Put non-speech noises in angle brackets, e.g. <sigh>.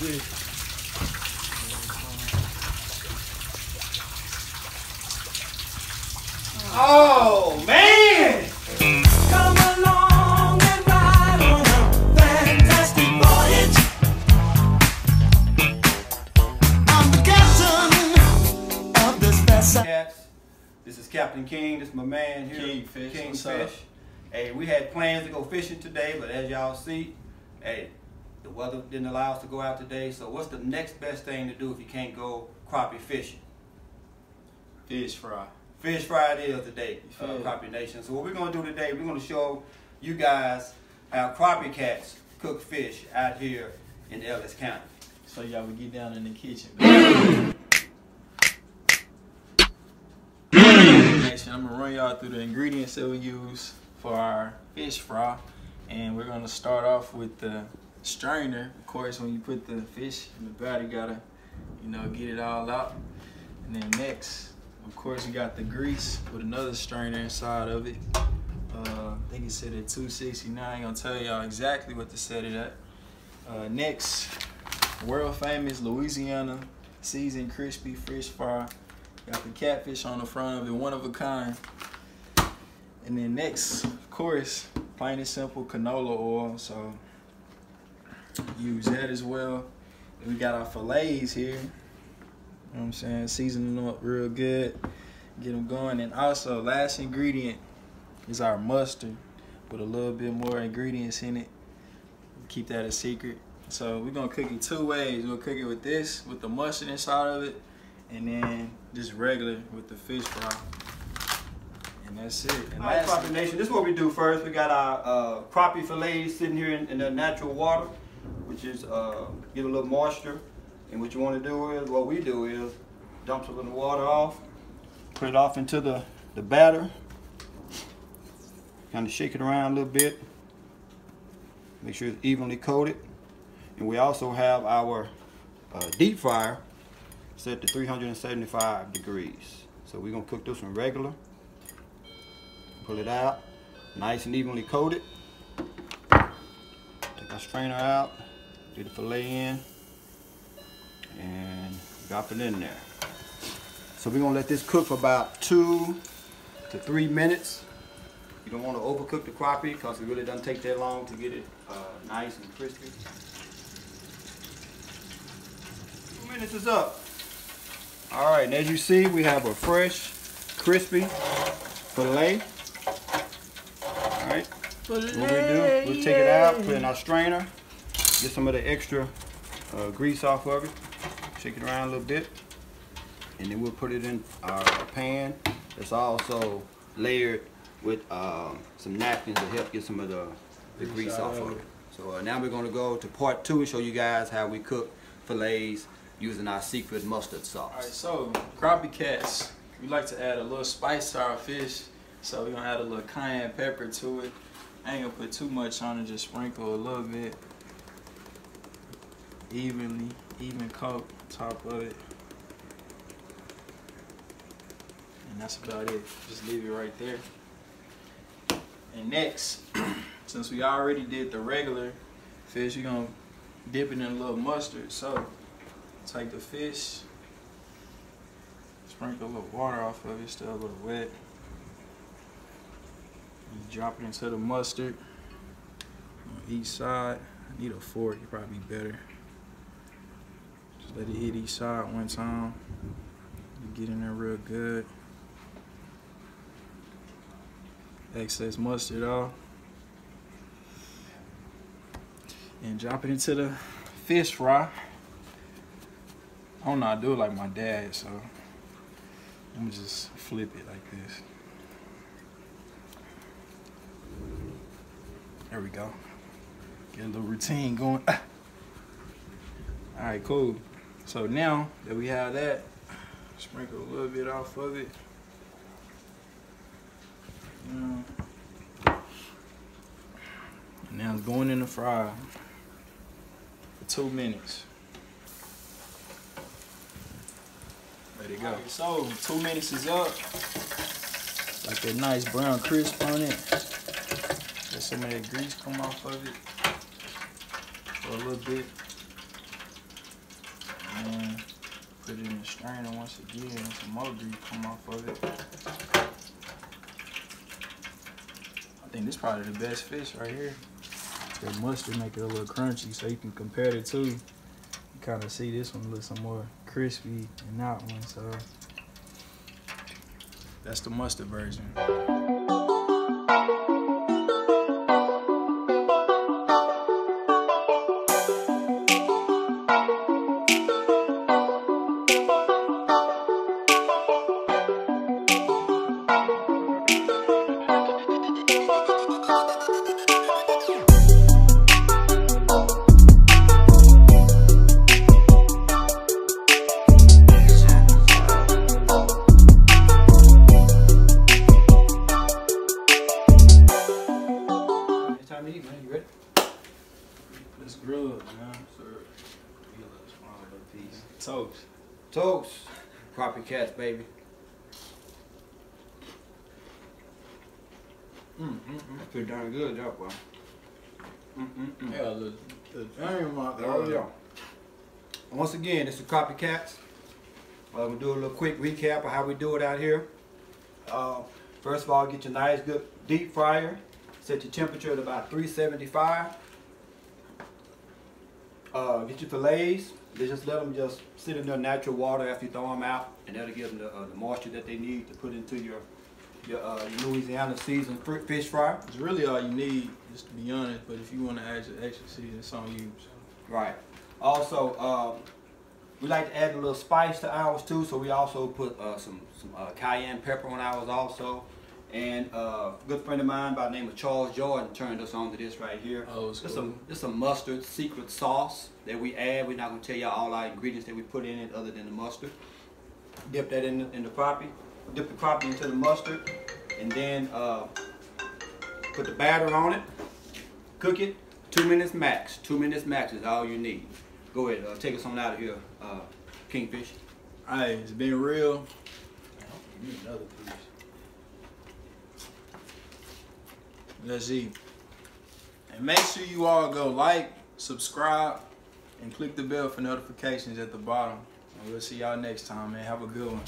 Oh man! Come along and ride on a fantastic voyage. I'm the captain of this vessel. This is Captain King. This is my man here. King Fish, King Fish. Hey, we had plans to go fishing today, but as y'all see, hey, the weather didn't allow us to go out today. So what's the next best thing to do if you can't go crappie fishing? Fish fry. Fish fry it is today, uh. Crappie Nation. So what we're gonna do today, we're gonna show you guys how crappie cats cook fish out here in Ellis County. So y'all would get down in the kitchen. Nation, I'm gonna run y'all through the ingredients that we use for our fish fry. And we're gonna start off with the strainer. Of course, when you put the fish in the batter, you gotta, you know, get it all out. And then next, of course, you got the grease with another strainer inside of it. Uh, I think it's set at 269. I ain't gonna tell y'all exactly what to set it at. Uh, next, world famous Louisiana seasoned crispy fish fry. Got the catfish on the front of it, one of a kind. And then next, of course, plain and simple canola oil. So use that as well. We got our fillets here. You know what I'm saying? Seasoning them up real good. Get them going. And also, last ingredient is our mustard with a little bit more ingredients in it. Keep that a secret. So we're gonna cook it two ways. We'll cook it with this, with the mustard inside of it, and then just regular with the fish fry. And that's it. And All right, Crappie Nation, this is what we do first. We got our uh, crappie fillets sitting here in, in the natural water, which is uh, get a little moisture. And what you want to do is, what we do is, dump some of the water off, put it off into the, the batter, kind of shake it around a little bit, make sure it's evenly coated. And we also have our uh, deep fryer set to 375 degrees. So we're gonna cook this one regular. Pull it out, nice and evenly coated. Take our strainer out, get the fillet in, and drop it in there. So we're gonna let this cook for about two to three minutes. You don't want to overcook the crappie because it really doesn't take that long to get it uh, nice and crispy. Two minutes is up. All right, and as you see, we have a fresh, crispy fillet. All right, what we do, we'll take it out, put it in our strainer, get some of the extra uh, grease off of it, shake it around a little bit, and then we'll put it in our pan. It's also layered with um, some napkins to help get some of the, the grease off of it. So uh, now we're gonna go to part two and show you guys how we cook fillets using our secret mustard sauce. Alright, so crappie cats, we like to add a little spice to our fish. So we're gonna add a little cayenne pepper to it. I ain't gonna put too much on it, just sprinkle a little bit. Evenly, even coat top of it. And that's about it. Just leave it right there. And next, <clears throat> since we already did the regular fish, you're gonna dip it in a little mustard. So take the fish, sprinkle a little water off of it, still a little wet. Drop it into the mustard on each side. I need a fork, it'd probably be better. Let it hit each side one time. You get in there real good. Excess mustard off. And drop it into the fish fry. I don't know, I do it like my dad, so let me just flip it like this. There we go. Get a little routine going. <laughs> All right, cool. So now that we have that, sprinkle a little bit off of it. Now it's going in the fryer for two minutes. Let it go. so two minutes is up. Like a nice brown crisp on it. Let some of that grease come off of it for a little bit. And put it in the strainer once again. Some more grease come off of it. I think this is probably the best fish right here. The mustard make it a little crunchy so you can compare the two. You kind of see this one looks some more crispy than that one. So that's the mustard version. Toast. Toast. Crappie Cats, baby. Mm, mm, mm. That's pretty darn good, that boy. Mm, mm, mm. Yeah, the the giant out Oh, yeah. Once again, this is Crappie Cats. I'm going to do a little quick recap of how we do it out here. Uh, first of all, get your nice good deep fryer. Set your temperature at about 375. Uh, get your fillets. They just let them just sit in their natural water after you throw them out, and that'll give them the, uh, the moisture that they need to put into your your, uh, Louisiana seasoned fr- fish fry. It's really all you need, just to be honest. But if you want to add your extra season, it's on you. Right. Also, um, we like to add a little spice to ours too, so we also put uh, some some uh, cayenne pepper on ours also. And uh, a good friend of mine by the name of Charles Jordan turned us on to this right here. Oh, it's It's cool. a it's a mustard secret sauce that we add. We're not gonna tell y'all all our ingredients that we put in it other than the mustard. Dip that in the, in the crappie. Dip the crappie into the mustard, and then uh, put the batter on it. Cook it two minutes max. Two minutes max is all you need. Go ahead, uh, take us on out of here, uh, Kingfish. Hey, it's been real. Give me another piece. Let's eat. And make sure you all go like, subscribe, and click the bell for notifications at the bottom. And we'll see y'all next time, man. Have a good one.